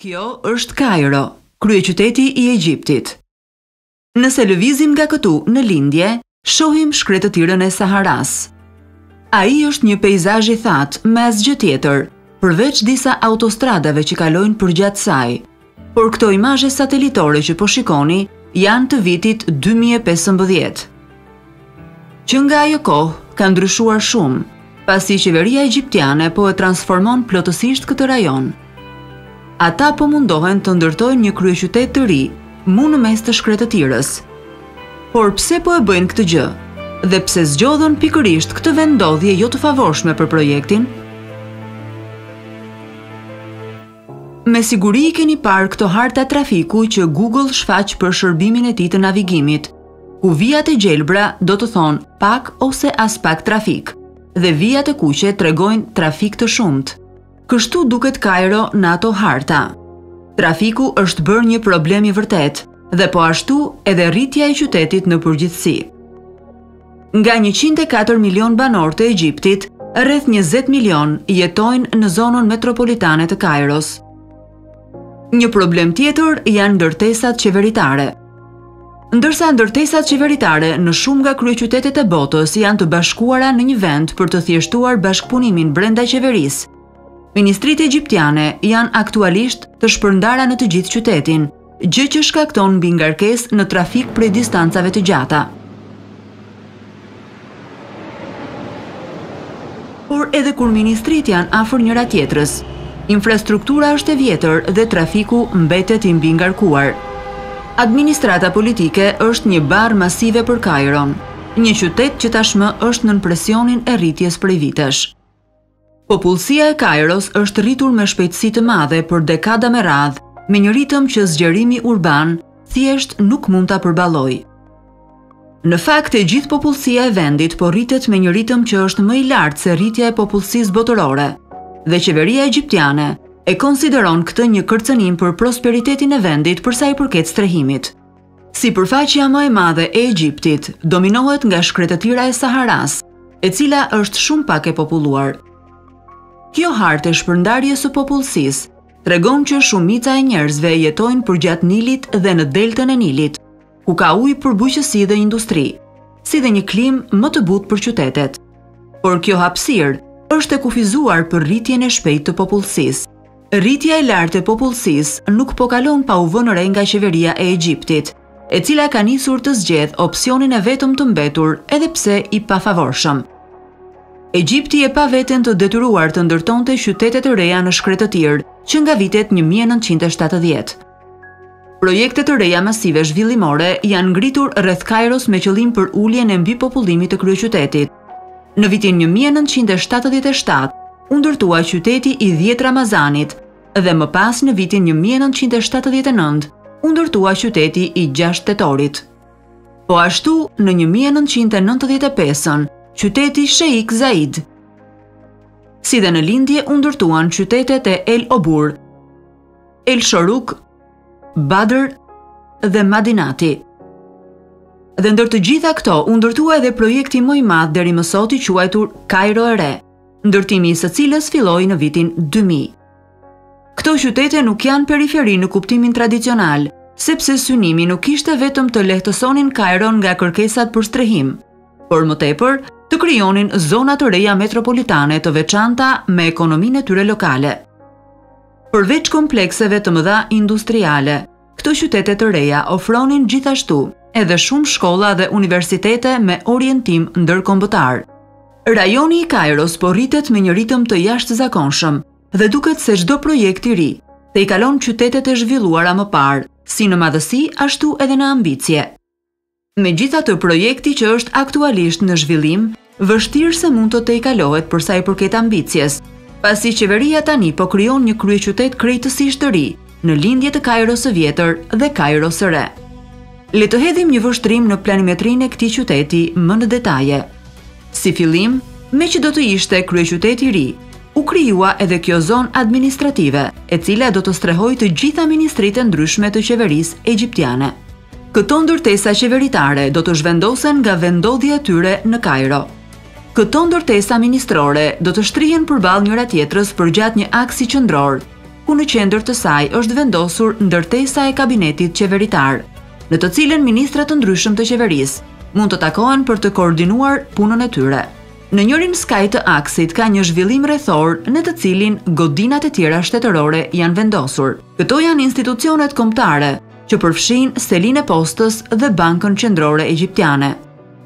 Kjo është Kajro, kryeqyteti i Egjiptit. Nëse lëvizim nga këtu në lindje, shohim shkretëtirën e Saharasë. Ai është një peizazh i thatë, me asgjë tjetër, përveç disa autostradave që kalojnë përgjatë saj, Por këto imazhe satelitore që po shikoni janë të vitit dy mijë e pesëmbëdhjetë. Që nga ajo kohë ka ndryshuar shumë, pasi qeveria egjiptiane po e transformon plotësisht këtë rajon. Ata po mundohen të ndërtojnë një kryeqytet të ri, mu në mes të shkretëtirës. Por pse po e bëjnë këtë gjë? Dhe pse zgjodhën pikërisht këtë vendndodhje jo të favorshme për projektin? Me siguri i keni parë këto harta trafiku që Google shfaq për shërbimin e tij të navigimit, ku vijat e gjelbra do të thonë pak ose aspak trafik, dhe vijat e kuqe tregojnë trafik të shumtë. Kështu duket Kajro në ato harta. Trafiku është bërë një problem i vërtetë, dhe po ashtu edhe rritja e qytetit në përgjithësi. Nga njëqind e katër milionë banorë të Egjiptit, rreth njëzet milionë jetojnë në zonën metropolitane të Kajros. Një problem tjetër janë ndërtesat qeveritare. Ndërsa ndërtesat qeveritare në shumë nga kryeqytetet e botës janë të bashkuara në një vend për të thjeshtuar bashkëpunimin brenda qeverisë, ministritë egjiptiane janë aktualisht të shpërndara në të gjithë qytetin, gjë që shkakton mbingarkesë në trafik prej distancave të gjata. Por edhe kur ministritë janë afër njëra-tjetrës, infrastruktura është e vjetër dhe trafiku mbetet i mbingarkuar. Administrata politike është një barrë masive për Kajron, një qytet që tashmë është nën presionin e rritjes prej vitesh. Popullsia e Kajros është rritur me shpejtësi të madhe për dekada me radhë, me një ritëm që zgjerimi urban thjesht nuk mund ta përballojë. Në fakt, e gjithë popullsia e vendit po rritet me një ritëm që është më i lartë se rritja e popullsisë botërore, dhe qeveria egjiptiane e konsideron këtë një kërcënim për prosperitetin e vendit për sa i përket strehimit. Sipërfaqja më e madhe e Egjiptit dominohet nga shkretëtira e Saharasë, e cila është shumë pak e populluar. Kjo hartë e shpërndarjes së popullsisë tregon që shumica e njerëzve jetojnë përgjatë Nilit dhe në deltën e Nilit, ku ka ujë për bujqësi dhe industri, si dhe një klimë më të butë për qytetet. Por kjo hapësirë është e kufizuar për rritjen e shpejtë të popullsisë. Rritja e lartë e popullsisë nuk po kalon pa u vënë re nga qeveria e Egjiptit, e cila ka nisur të zgjedhë opsionin e vetëm të mbetur edhe pse i pafavorshëm. Egjipti e pa veten të detyruar të ndërtonte qytete të reja në shkretëtirë që nga vitet një mijë e nëntëqind e shtatëdhjetë. Projekte të reja masive zhvillimore janë ngritur rreth Kairos me qëllim për uljen e mbipopullimit të kryeqytetit. Në vitin 1977 u ndërtua qyteti i dhjetë Ramazanit dhe më pas në vitin 1979 u ndërtua qyteti i gjashtë Tetorit. Po ashtu në 1995-ën qyteti Sheikh Zaid. Si dhe në lindje u ndërtuan qytetet e El Obur, El Shoruk, Badr dhe Madinati. Dhe ndër të gjitha këto u ndërtua edhe projekti më i madh deri më sot i quajtur Kairo e Re, ndërtimi i së cilës filloi në vitin 2000. Këto qytete nuk janë periferi në kuptimin tradicional, sepse synimi nuk ishte vetëm të lehtësonin Kairon nga kërkesat për strehim, por më tepër të krijonin zona të reja metropolitane të veçanta me ekonominë e tyre lokale. Përveç komplekseve të mëdha industriale, këto qytete të reja ofronin gjithashtu edhe shumë shkolla dhe universitete me orientim ndërkombëtar. Rajoni i Kairos po rritet me një ritëm të jashtëzakonshëm dhe duket se çdo projekt i ri tejkalon qytetet e zhvilluara më parë, si në madhësi ashtu edhe në ambicie. Megjithatë projekti që është aktualisht në zhvillim, vështirë se mund të tejkalohet për sa i përket ambicies, pasi qeveria tani po krijon një kryeqytet krejtësisht të ri, në lindje të Kairos së vjetër dhe Kairos së re. Le të hedhim një vështrim në planimetrinë e këtij qyteti më në detaje. Si fillim, meqë do të ishte kryeqytet i ri, u krijua edhe kjo zonë administrative, e cila do të strehojë të gjitha ministritë e ndryshme të qeverisë egjiptiane. Këto ndërtesa qeveritare do të zhvendosen nga vendndodhja e tyre në Kajro. Këto ndërtesa ministrore do të shtrihen përballë njëra-tjetrës përgjatë një aksi qendror, ku në qendër të saj është vendosur ndërtesa e kabinetit qeveritar, në të cilën ministra të ndryshëm të qeverisë mund të takohen për të koordinuar punën e tyre. Në njërin skaj të aksit ka një zhvillim rrethor në të cilin godinat e tjera shtetërore janë vendosur. Këto janë institucionet kombëtare, që përfshijnë selinë e postës dhe Bankën Qendrore Egjiptiane.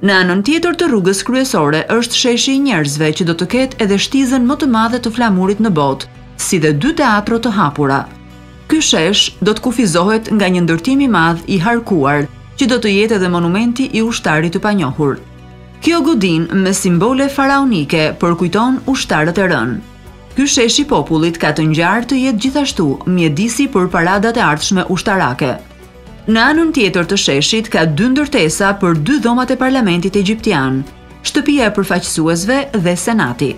Në anën tjetër të rrugës kryesore është sheshi i njerëzve që do të ketë edhe shtizën më të madhe të flamurit në botë, si dhe dy teatro të hapura. Ky shesh do të kufizohet nga një ndërtim i madh i harkuar, që do të jetë edhe monumenti i ushtarit të panjohur. Kjo godinë me simbole faraonike përkujton ushtarët e rënë. Ky shesh i popullit ka të ngjarë të jetë gjithashtu mjedisi për paradat e ardhshme ushtarake. Në anën tjetër të sheshit ka dy ndërtesa për dy dhomat e parlamentit egjiptian, Shtëpia e Përfaqësuesve dhe Senati.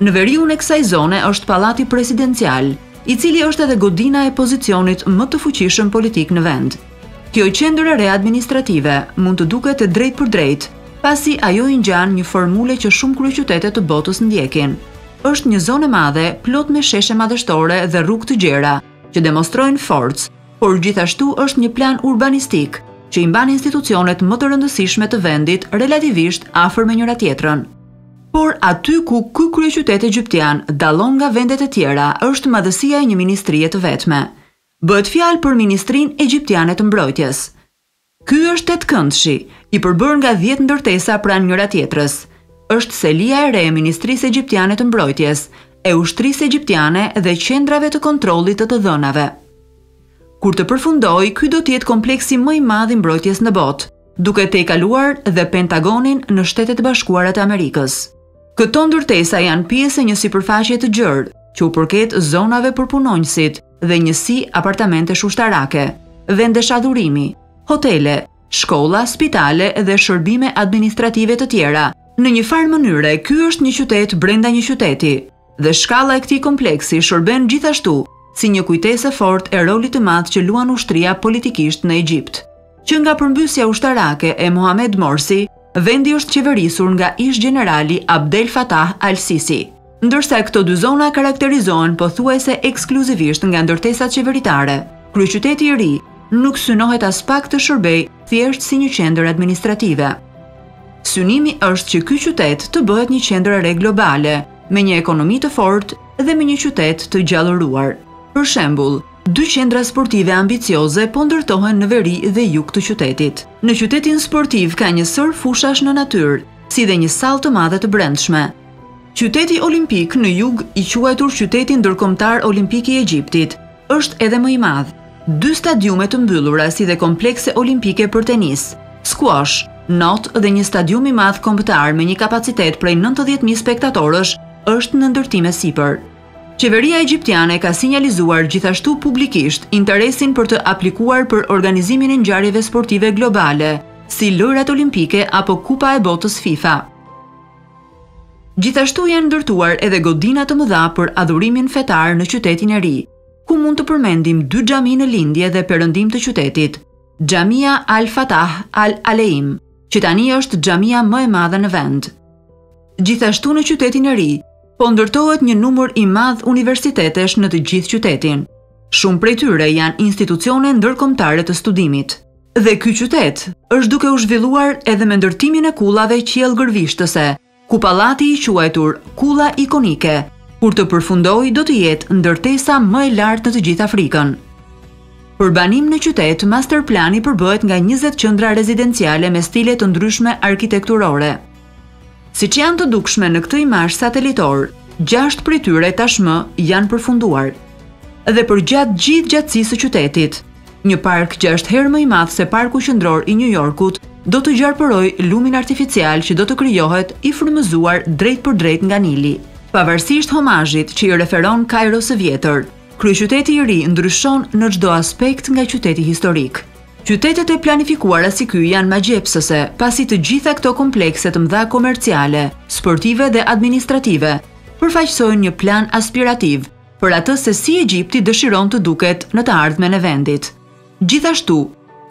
Në veriun e kësaj zone është pallati presidencial, i cili është edhe godina e pozicionit më të fuqishëm politik në vend. Kjo qendër e re administrative mund të duket e drejtpërdrejtë, pasi ajo i ngjan një formule që shumë kryeqytete të botës ndjekin. Është një zonë e madhe, plot me sheshe madhështore dhe rrugë të gjera, që demonstrojnë forcë, por gjithashtu është një plan urbanistik, që i mban institucionet më të rëndësishme të vendit relativisht afër me njëra-tjetrën. Por aty ku ky kryeqytet egjiptian dallon nga vendet e tjera është madhësia e një ministrie të vetme. Bëhet fjalë për Ministrinë Egjiptiane të Mbrojtjes. Ky është tetëkëndëshi, i përbërë nga dhjetë ndërtesa pranë njëra-tjetrës. Është selia e re e Ministrisë Egjiptiane të Mbrojtjes, e Ushtrisë Egjiptiane dhe Qendrave të Kontrollit të të Dhënave. Kur të përfundojë, ky do të jetë kompleksi më i madh i mbrojtjes në botë, duke tejkaluar dhe Pentagonin në Shtetet e Bashkuara të Amerikës. Këto ndërtesa janë pjesë e një sipërfaqeje të gjerë, që u përket zonave për punonjësit, dhe njësi apartamentesh ushtarake, vendesh adhurimi, hotele, shkolla, spitale dhe shërbime administrative të tjera. Në një farë mënyre, ky është një qytet brenda një qyteti, dhe shkalla e këtij kompleksi shërben gjithashtu si një kujtesë e fortë e rolit të madh që luan ushtria politikisht në Egjipt. Që nga përmbysja ushtarake e Mohamed Morsi, Vendi është qeverisur nga ish-gjenerali Abdel Fattah al-Sisi, ndërsa këto dy zona karakterizohen pothuajse ekskluzivisht nga ndërtesat qeveritare. Kryeqyteti i ri nuk synohet aspak të shërbejë thjesht si një qendër administrative. Synimi është që ky qytet të bëhet një qendër e re globale, me një ekonomi të fortë dhe me një qytet të gjallëruar. Për shembull, Dy qendra sportive ambicioze po ndërtohen në veri dhe jug të qytetit. Në qytetin sportiv ka një sërë fushash në natyrë, si dhe një sallë të madhe të brendshme. Qyteti Olimpik në jug, i quajtur Qyteti Ndërkombëtar Olimpik i Egjiptit, është edhe më i madh. Dy stadiume të mbyllura si dhe komplekse olimpike për tenis, squash, not dhe një stadium i madh kombëtar me një kapacitet prej 90.000 spektatorësh është në ndërtim e sipër. Qeveria egjiptiane ka sinjalizuar gjithashtu publikisht interesin për të aplikuar për organizimin e ngjarjeve sportive globale, si Lojrat Olimpike apo Kupa e Botës FIFA. Gjithashtu janë ndërtuar edhe godina të mëdha për adhurimin fetar në qytetin e ri, ku mund të përmendim dy xhami në lindje dhe perëndim të qytetit, Xhamia Al-Fatah Al-Aleim, që tani është xhamia më e madhe në vend. Gjithashtu në qytetin e ri, Po ndërtohet një numër i madh universitetesh në të gjithë qytetin. Shumë prej tyre janë institucione ndërkombëtare të studimit. Dhe ky qytet është duke u zhvilluar edhe me ndërtimin e kullave qiell gërvishtëse, ku pallati i quajtur Kulla Ikonike, kur të përfundojë do të jetë ndërtesa më e lartë në të gjithë Afrikën. Për banim në qytet, masterplani përbëhet nga 20 qendra rezidenciale me stile të ndryshme arkitekturore. Siç janë të dukshme në këtë imazh satelitor, gjashtë prej tyre tashmë janë përfunduar. Dhe përgjatë gjithë gjatësisë së qytetit, një park gjashtë herë më i madh se Parku Qendror i Nju Jorkut do të gjarpërojë lumin artificial që do të krijohet i frymëzuar drejtpërdrejt nga Nili. Pavarësisht homazhit që i referon Kajros së vjetër, kryeqyteti i ri ndryshon në çdo aspekt nga qyteti historik. Qytetet e planifikuara si ky janë magjepsëse, pasi të gjitha këto komplekse të mëdha komerciale, sportive dhe administrative përfaqësojnë një plan aspirativ për atë se si Egjipti dëshiron të duket në të ardhmen e vendit. Gjithashtu,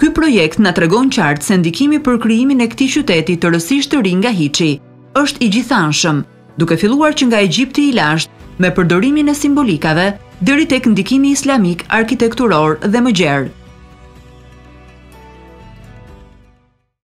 ky projekt na tregon qartë se ndikimi për krijimin e këtij qyteti tërësisht të ri nga hiçi është i gjithanshëm, duke filluar që nga Egjipti i lashtë, me përdorimin e simbolikave, deri tek ndikimi islamik arkitekturor dhe më gjerë.